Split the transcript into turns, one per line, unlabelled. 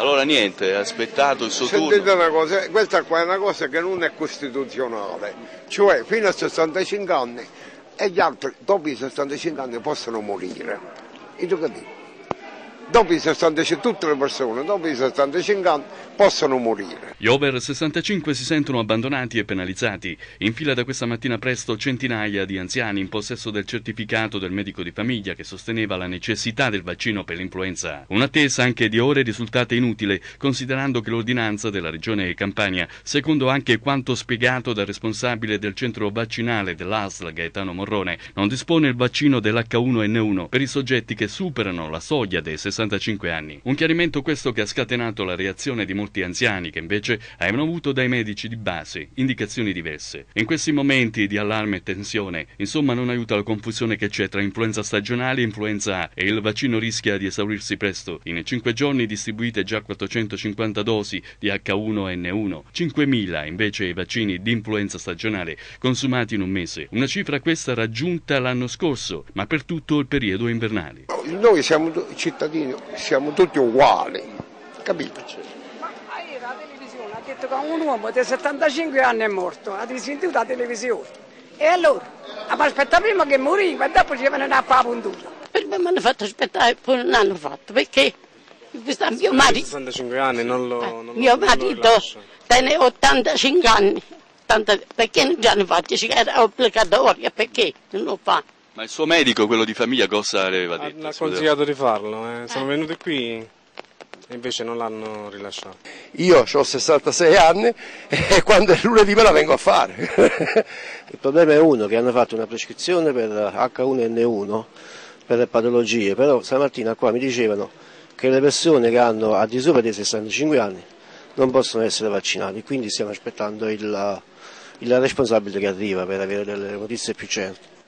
Allora niente, ha aspettato il suo
Sentite
turno.
una cosa, questa qua è una cosa che non è costituzionale, cioè fino a 65 anni e gli altri dopo i 65 anni possono morire. E tu dici? Dopo i 65, tutte le persone dopo i 65 anni possono morire.
Gli over 65 si sentono abbandonati e penalizzati. In fila da questa mattina presto centinaia di anziani in possesso del certificato del medico di famiglia che sosteneva la necessità del vaccino per l'influenza. Un'attesa anche di ore risultata inutile, considerando che l'ordinanza della regione Campania, secondo anche quanto spiegato dal responsabile del centro vaccinale dell'ASL Gaetano Morrone, non dispone il vaccino dell'H1N1 per i soggetti che superano la soglia dei 65 anni. Un chiarimento questo che ha scatenato la reazione di molti anziani che invece avevano avuto dai medici di base indicazioni diverse. In questi momenti di allarme e tensione, insomma, non aiuta la confusione che c'è tra influenza stagionale e influenza A e il vaccino rischia di esaurirsi presto. In 5 giorni distribuite già 450 dosi di H1N1, 5.000 invece i vaccini di influenza stagionale consumati in un mese. Una cifra questa raggiunta l'anno scorso, ma per tutto il periodo invernale.
Noi siamo cittadini, siamo tutti uguali, capito?
Ma ieri la televisione ha detto che un uomo di 75 anni è morto, ha sentito la televisione. E allora? Ah, Ma aspetta prima che moriva e dopo ci vengono a fare la puntura.
Per me mi hanno fatto aspettare e poi non hanno fatto, perché questo mio marito,
65 anni non lo, non lo-
mio
non lo
marito tiene 85 anni, Tanto- perché non ci hanno fatto? Era obbligatorio, perché non lo fa?
Ma il suo medico, quello di famiglia, cosa aveva detto?
ha consigliato di farlo, eh. sono venuti qui e invece non l'hanno rilasciato.
Io ho 66 anni e quando è lunedì me la vengo a fare. Il problema è uno, che hanno fatto una prescrizione per H1N1 per le patologie, però stamattina qua mi dicevano che le persone che hanno al di sopra dei 65 anni non possono essere vaccinate, quindi stiamo aspettando il, il responsabile che arriva per avere delle notizie più certe.